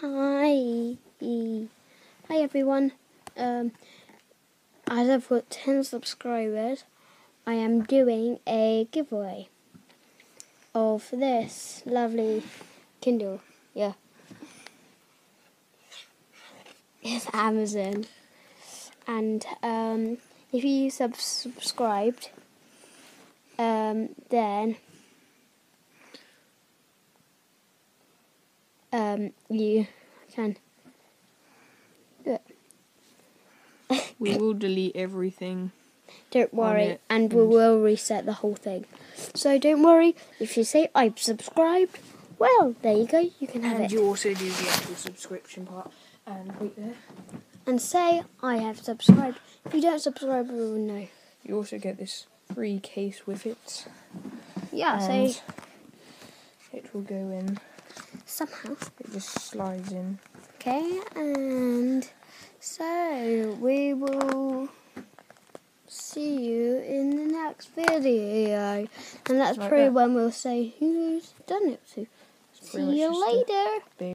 Hi. Hi everyone. Um, as I've got 10 subscribers, I am doing a giveaway of this lovely Kindle. Yeah. It's Amazon. And um, if you sub subscribed, um, then um, you can do it. We will delete everything. Don't worry, and we will reset the whole thing. So don't worry. If you say I've subscribed, well, there you go. You can have And it. And you also do the actual subscription part. And wait there. And say I have subscribed. If you don't subscribe, we will know. You also get this free case with it. Yeah. and So it will go in. Somehow. It just slides in. Okay, and so we will see you in the next video. And that's Like probably that. when we'll say who's done it to. See you later.